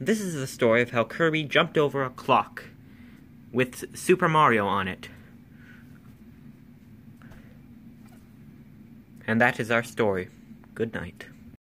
This is the story of how Kirby jumped over a clock with Super Mario on it. And that is our story. Good night.